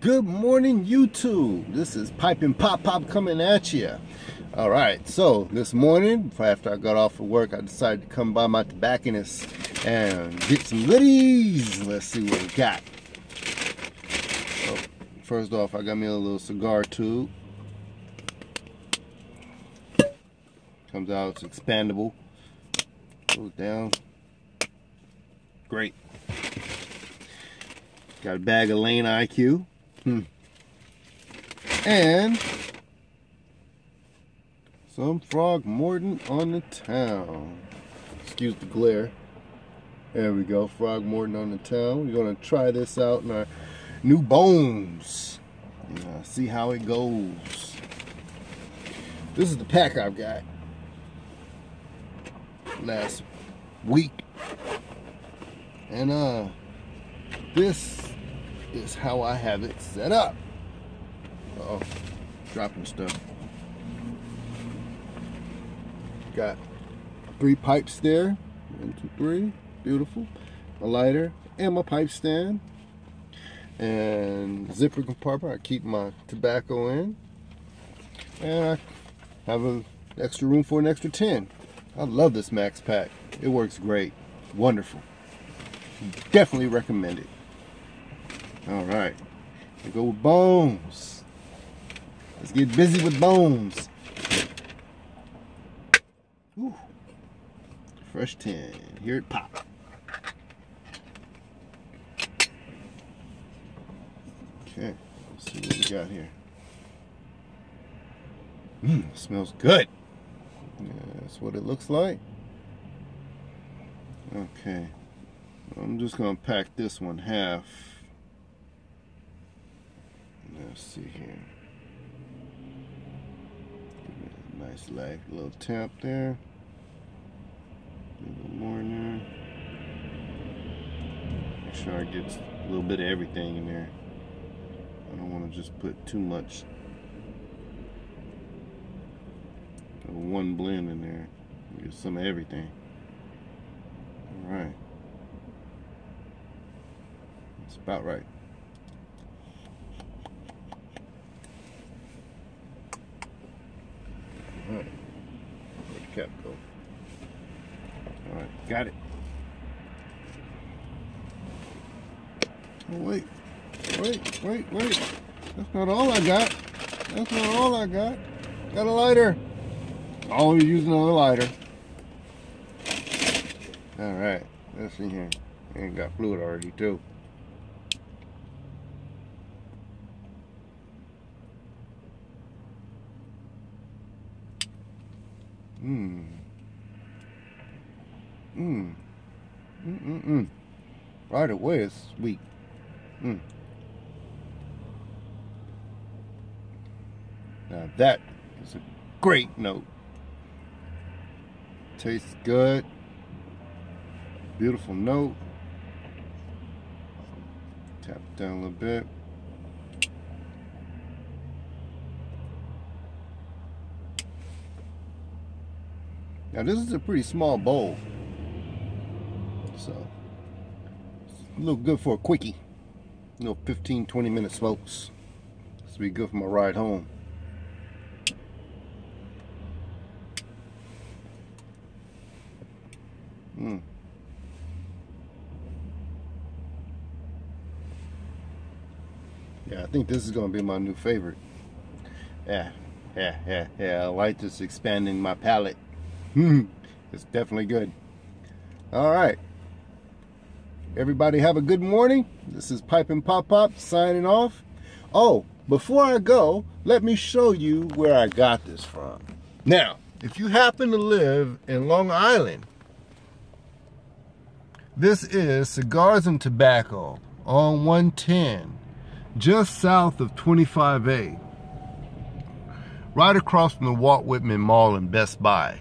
Good morning, YouTube. This is Pipe and Pop Pop coming at you. All right, so this morning, after I got off of work, I decided to come by my tobacconist and get some goodies. Let's see what we got. So, first off, I got me a little cigar tube. Comes out, it's expandable. Goes down. Great. Got a bag of Lane IQ. Hmm. And some Frog Morton on the town. Excuse the glare. There we go, Frog Morton on the town. We're gonna try this out in our new bones. Yeah, see how it goes. This is the pack I've got. Last week. And uh this is how I have it set up. Uh oh, dropping stuff. Got three pipes there. One, two, three. Beautiful. A lighter and my pipe stand. And zipper compartment I keep my tobacco in. And I have an extra room for an extra 10. I love this Max Pack. It works great. Wonderful. Definitely recommend it. All right. We go with bones. Let's get busy with bones. Fresh 10. Here it pop. Okay. Let's see what we got here. Mmm, smells good. Yeah, that's what it looks like. Okay. I'm just going to pack this one half. Let's see here. Nice light, little tap there. A little more in there. Make sure I get a little bit of everything in there. I don't want to just put too much of one blend in there. Get some of everything. All right. It's about right. Alright. Where'd the cap go? Alright, got it. Oh, wait. Wait, wait, wait. That's not all I got. That's not all I got. Got a lighter. Oh, Always use another lighter. Alright, let's see here. And got fluid already too. Hmm. Mmm. Mmm. Mm-mm-mm. Right away, it's sweet. Mmm. Now that is a great note. Tastes good. Beautiful note. Tap it down a little bit. Now this is a pretty small bowl. So, a little good for a quickie. You know, 15, 20 minute smokes. This will be good for my ride home. Mm. Yeah, I think this is going to be my new favorite. Yeah, yeah, yeah, yeah. I like this expanding my palate. Hmm, it's definitely good. All right. Everybody have a good morning. This is Pipe and Pop Pop signing off. Oh, before I go, let me show you where I got this from. Now, if you happen to live in Long Island, this is Cigars and Tobacco on 110, just south of 25A, right across from the Walt Whitman Mall and Best Buy.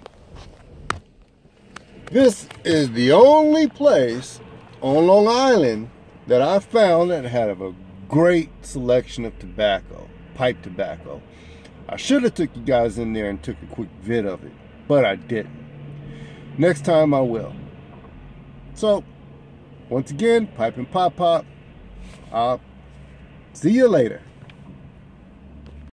This is the only place on Long Island that I found that had a great selection of tobacco, pipe tobacco. I should have took you guys in there and took a quick vid of it, but I didn't. Next time I will. So, once again, pipe and pop pop. I'll See you later.